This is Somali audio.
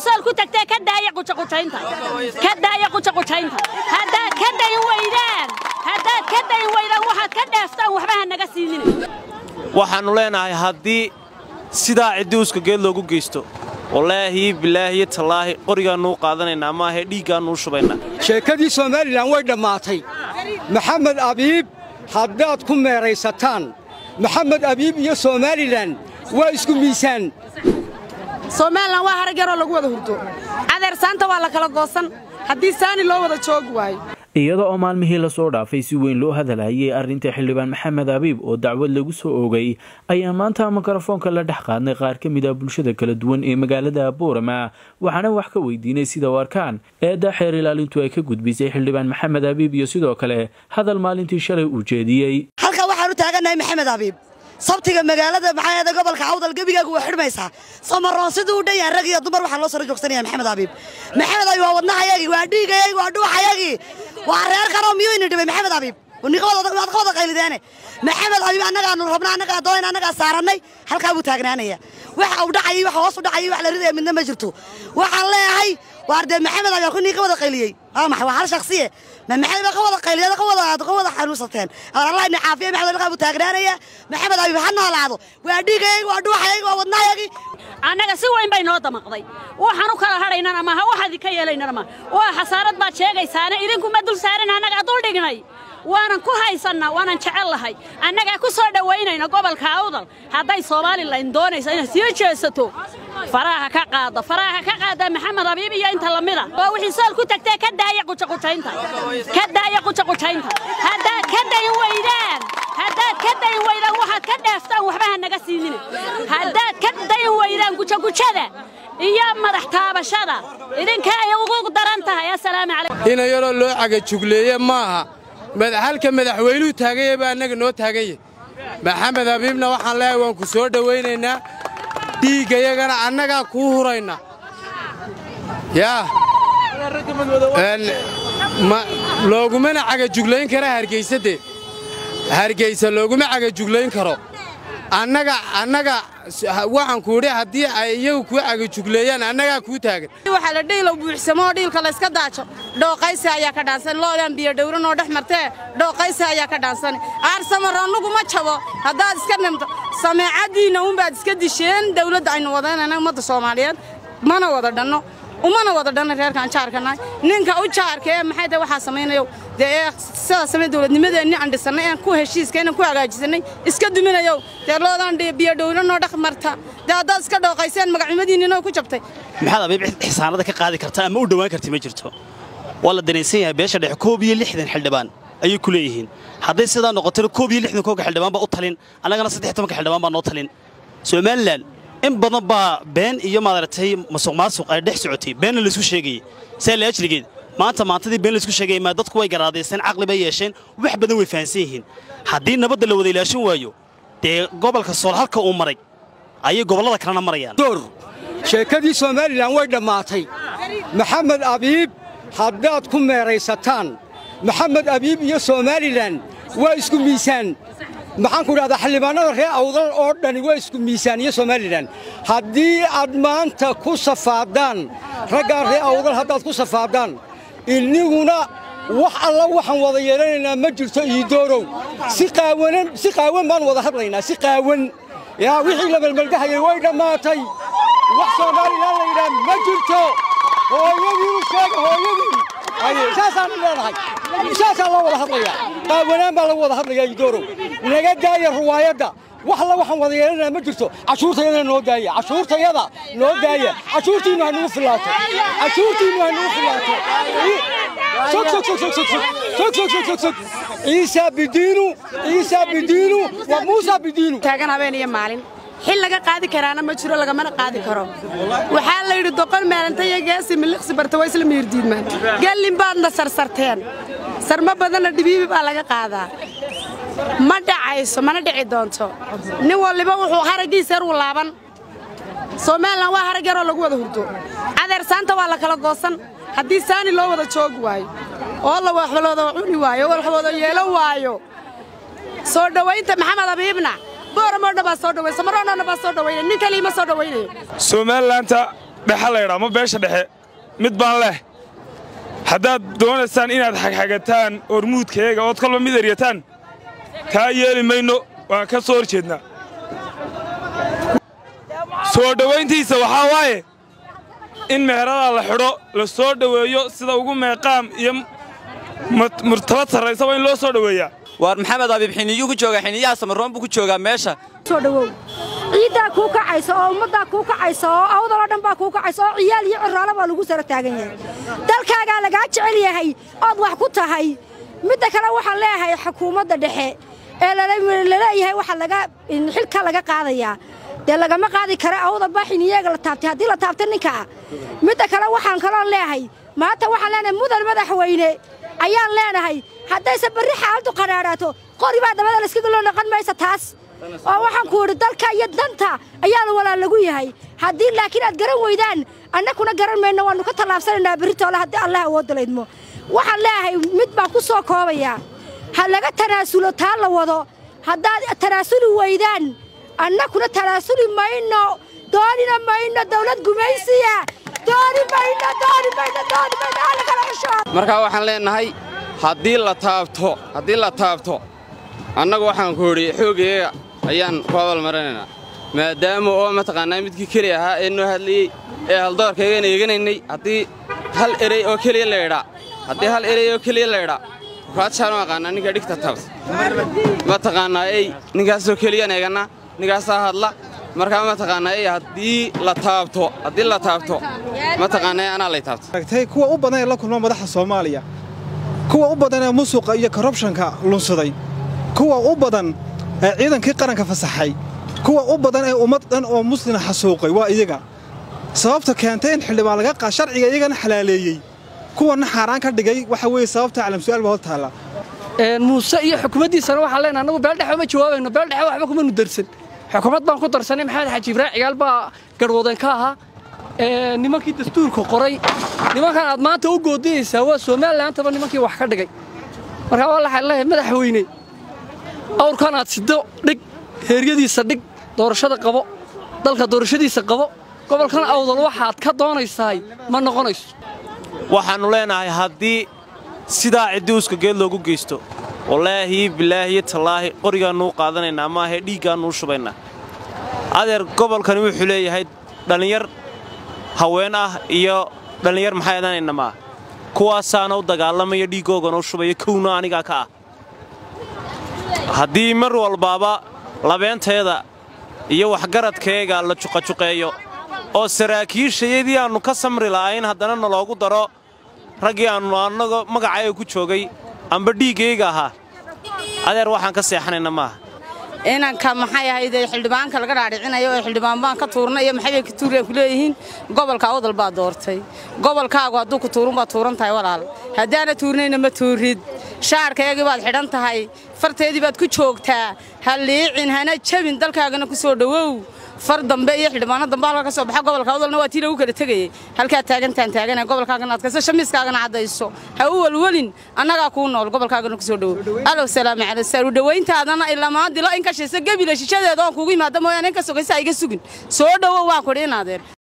sool ku tagtee ka daaya qujaqujaynta. Ka daaya qujaqujaynta. Haddaad ka dayin weydaan haddaad ka dayin weydaan waxaad ka dheeftaan waxba ha naga siinina waxaannu leenahay haddii sidaa ciddiuska geed loogu geysto wallaahi bilaahiyo tallaahi qorigaannuu qaadanaynaa maahae dhiiggaannuu shubaynaa. Sheekadii somalilan way dhammaatay. Maxamed abiib haddaad ku meeraysataan maxamed abiib iyo somalilan waa isku miisaan somalilan waa harag yaroo lagu wada hurdo. Cadeersaanta waa la kala goosan. Haddii saani loo wada joogi waayo. Iyada oo maalmihii la soo dhaafay si weyn loo hadalhayay arrinta xildhibaan maxamed abiib oo dacwad lagu soo oogay ayaa maanta mikrofoonka la dhex qaadnay qaar ka mid ah bulshada kala duwan ee magaalada boorama waxaana wax ka weydiinay sida u arkaan. Eedda xeer ilaalintu ay ka gudbisay xildhibaan maxamed abiib iyo sidoo kale hadal maalintii shalay uu jeediyey halkaa waxaan u taagannahay maxamed abiib sabtiga magaalada maxaa gobolka cawdal gebigaagu waa xidhmaysaa samaroon siduu u dhan yahay rag iyo dumar waxaan loo sara joogsanaya maxamed abiib maxamed abiib waa wadnahayagii waa dhiigayagii waa dhuuxayagii waa reer kanoo miyuu ini dhibay maxamed abiib waad ka wada qaylideene maxamed abiib annagaanu rabna annagaa doon annagaa saarannay halkaa buu taagnaanaya. Waxa uu dhacayay wax hoos u dhacayay wax la ridaya midna ma jirto. Waxaan leeyahay واردة محمد أنا كوني قوة قليلي آه ما حوار شخصية ما محمد قوة قليلي هذا قوة هذا قوة حنوسة الله إن عافية محمد أنا بتاجرنا يا محمد أبي حنا على هذا وأديك وأدوا حيك وأودنا ياكي annaga si weyn bay noo damaqday. Waxaan u kala hadhaynana maaha wax idinka yeelaynana maaha waa xasaarad baad sheegaysaane idinkuma dul saarin annaga dul dhignay. Waanan ku haysanna waanan jecel lahay. Annagaa ku soo dhowaynayna gobolka awdal. Hadday somalilan doonaysa inaad sii jeesato faraha ka qaada faraha ka qaada maxamed abiib iyo inta lamida waa wixii sool ku tagtee ka daaya qujaqujaynta ka daaya qujaqujaynta haddaad ka dayin weydaan haddaad ka dayin weydaan waxaad ka dheeftaan waxba naga siinina haddaad ka dayin weydaan gujagujada iyo madax taabashada. Idinka ay ugu daran tahay assalaamu calaykum. Ina loo cagajugleeye maaha. Halka madaxweynuhu taaganya baa annaga noo taaganya maxamed abiibna waxaan leeyahay waan ku soo dhowaynaynaa dhiiggayagana annagaa kuu hurayna. Yaa loogumana cagajuglayn kara hargaysadee hargaysa looguma cagajuglayn karo. Annaga annaga waxaan ku idhi haddii ay iyagu kuu cagajugleeyaan annagaa kuu taagan. Waxaa la dhiilow buuxsamo oo dhiilka layska daajo dhooqaysi ayaa ka dhaansan. Loodaan biyo dhowran oo dhex martee dhooqaysi ayaa ka dhaansan. Aarsamarrannugu ma jabo haddaad iska nimto. Sameecaddiinna unbaad iska disheen dawladda aynu wadaynayna ummadda soomaaliyeed. Mana wada dhanno umana wada dhanna reerkaan jaarkanahay ninka u jaarka ee maxay tahay waxaa samaynayo dee sidaa samay dawladnimadeenni aan dhisannay aan ku heshiiska inaan ku hagaajisannay iska duminayow. Dee loodaan biyo dhowranoo dhex marta. Dee haddaad iska dhooqayseen magacnimadiinninoo ku jabtay. Maxaad abiib xisaanada ka qaadi karta ama u dhowaan karti ma jirto? Waa la danaysan yahay beesha dhexe koob iyo lixdan xildhibaan ayay ku leeyihiin. Hadday sidaa noqotona koob iyo lixdan kooga xildhibaan baa u talin annagana saddex tobanka xildhibaan baa noo talin. Somalilan in badan baa been iyo maaragtay masuq maasuq ay dhex socotay beenna laysku sheegayey saa la ajligeed maanta maantadii been laysku sheegayay maa dadku way garaadaysteen caqli bay yeesheen wax badan way fahansan yihiin. Haddii nabadda la wada ilaashan waayo dee gobolka sool halka uu maray ayay gobollada kalena marayaan. Door sheekadii somalilan way dhammaatay. Maxamed abiib haddaad ku meeraysataan maxamed abiib iyo somalilan waa isku miisaan. Maxaan ku idhahdaa xildhibaannada reer awdal oo dhani waa isku miisaan iyo somalilan. Haddii aad maanta ku safaadaan raggaan reer awdal haddaad ku safaadaan inniguna wax alla waxaan wada yeelanaynaa ma jirto si qaawanan si qaawan baan wada hadlaynaa si qaawan. Yaa wixii la melmeldahayay way dhammaatay. Wax somalilan la yidhaah ma jirto. Hooyadii u sheega hooyadii. Saasaan leenahay saasaa loo wada hadlayaa. Qaawanaan baa lagu wada hadlayaa iidoorow naga daaya ruwaayadda wax alla waxaan wada yeelanaa ma jirto cashuurtayada noo daaya cashuurtayada noo daaya cashuurtiinnu ha filaato cashuurtiinnu ha filaato ciisa bidiinu ciisa bidiinu wa muusa bidiinu taagan habeen iyo maalin xil laga qaadi karaana ma jiro lagamana qaadi karo waxaa la yidhi doqon meelanta iyo geesi miliqsi barta waa isla miirdiidmaan gallin baadna sarsarteen sarma badanna dhibiibi baa laga qaadaa ma dhacayso mana dhici doonto. Nin walliba wuxuu haraggiisa yaruu laaban. Somalilan waa harag yaroo lagu wada hurdo. Cadeersaanta waa la kala goosan. Haddii saani loo wada joogi waayo oo la waxwalooda cuni waayo oo waxwada yeelan waayo. Soo dhowaynta maxamed abiibna. Booramoo dhan baa soo dhawaysa maroonoo dhan baa soo dhawaynaya nin kaliima soo dhawaynayo somalilaanta dhexe laydhaa ma beesha dhexe mid baan leh. Haddaad doonaysaan inaad xagxagataan ormuudkayaga ood kolba mid eryataan taa yeeli mayno waan ka soo hor jeednaa soo dhowayntiisa waxaa waaye in meherada la xidho la soo dhoweeyo sida ugu meeqaam iyo murtabad sarraysaba in loo soo dhoweeyaa waar maxamed abiib xiniyuu ku joogaa xiniyaha samaroon buu ku joogaa meesha. Soo dhowow ciiddaa kuu kacaysa oo ummaddaa kuu kacaysa oo awdaloo dhan baa kuu kacaysa oo ciyaal iyo cirraalo baa lagu sara taagan yahay. Dalkaagaa lagaa jecel yahay ood wax ku tahay. Midda kale waxaan leeyahay xukuumadda dhexe ee la leeyahay waxa laga xilka laga qaadayaa dee lagama qaadi kara awda baa xiniyeega la taabtay. Haddii la taabta ninkaa midda kale waxaan kaloon leeyahay maanta waxaan leenahay mudan madaxweyne ayaan leenahay haddayse barri xaaladdu qadhaadhaato qori baa dabada layskaga loo noqon maysa taas. Oo waxaan ku idhi dalka iyo danta ayaanu walaal lagu yahay. Haddii laakiin aad garan weydaan annakuna garan mayno waannu ka tallaabsanaynaa berritoole haddii allah awoodda waxaan leeyahay mid baan ku soo koobayaa ha laga tanaasulo taa la wado. Haddaad tanaasuli weydaan annakuna tanaasuli mayno. Doonina mayno dawlad gumaysiya. Markaa waxaan leenahay haddii la taabto haddii la taabto annagu waxaan ku idhi xoogayga ayaan ku abaalmarinaynaa maadaama oo mataqaannaa midkii keli ahaa ee noo hadlayey ee haldoorkaygan eeganaynay haddii hal erey oo keliya laydhaa haddii hal erey oo keliya laydhaa ninka ninkaasoo keliyaan eegannaa ninkaasaa hadla. Markaa haddii la taabto haddii lay kuwa u badan ee la kulma madaxa soomaaliya. Kuwa u badan ee musuqa iyo korrubshanka lunsaday kuwa u badan ee ciidankii qaranka fasaxay. Kuwa u badan ee ummad dhan oo muslina xasuuqay waa iyaga. Sababta keentay in xildhibaan laga sharciga iyagana xalaaleeyey kuwanna xaaraan ka dhigay waxa weeye sababta calam su'aal baa hor taalla muuse iyo xukuumaddiisana waxaan leenahay annagu beeldhexe uma jawaabayno beeldhexe waxba kumanu darsan. Xukuumad baan ku darsanay maxamed xaaji ibraahim cigaal baa garhwadeen ka ahaa. Nimankii dastuurka qoray nimankan aad maanta u goodinaysaa waa somalilandaba nimankii wax ka dhigay. Markaa waa laxay madaxweyne awrkan aad siddo dhig heeryadiisa dhig doorashada qabo dalka doorashadiisa qabo gobolkan awdal waxaad ka doonaysaay ma noqonayso waxaannu leenahay haddii sidaa ciddiuska geed loogu geysto wallaahi bilaahiyo tallaahi qorigaannuu qaadanaynaa maahee dhiiggaannuu shubaynaa. Adeer gobolkani wuxuu leeyahay dhallinyar haween ah iyo dhallinyar maxay edanayna maa kuwaasaana u dagaalamaya dhiiggooganoo shubaya kowna anigaa ka ah. Haddii mar walbaaba labeenteeda iyo waxgaradkeega la juqajuqeeyo oo saraakiishayadii aannu ka samri la'ayn haddana naloogu daro. Raggii aannu annaga magacayga ku joogay amba dhiiggayga ahaa. Adeer waxaan ka seexanayna maaha. Inanka maxay ahayd xildhibaanka laga dhaadhicinayo oo xildhibaan baan ka tuurnay iyo maxay bay ka tuureen ku leeyihiin? Gobolka awdal baa doortay. Gobolkaagu hadduu ku tuurun baad tuuran tahay walaal. Haddaana tuurnayna ma tuurid shaarkaygii baad xidhan tahay. Farteedii baad ku joogtaa. Ha liicin hana jabin dalkaagana ku soo dhowow far dambe iyo xildhibaano dambe halka ka soo baxa gobolka awdalna waa tii lagu kala tegayey halkaad taagantaan taagana gobolkaagana adkayso shamiiskaagana caddayso ha u welwelin annagaa kuu nool gobolkaagana ku soo dhowow alow salaamu calay saaru dhowayntaadana ilamaa dilo in ka shaysa gebila shishadeeda oon kugu yimaada mooyaane in ka sogaysa iga sugin. Soo dhowow waan kudhi